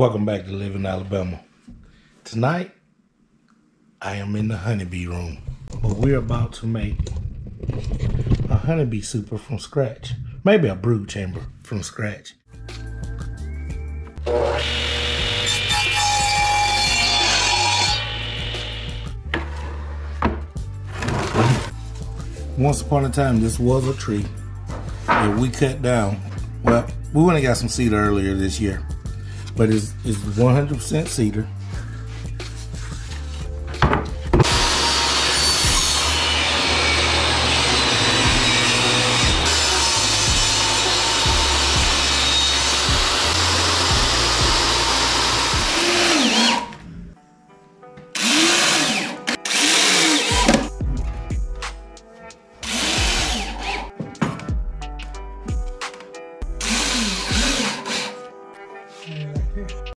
Welcome back to Liv'n Alabama. Tonight, I am in the honeybee room, but we're about to make a honeybee super from scratch. Maybe a brood chamber from scratch. Once upon a time, this was a tree that we cut down. Well, we went and got some seed earlier this year but it's, it's 100% cedar. see you.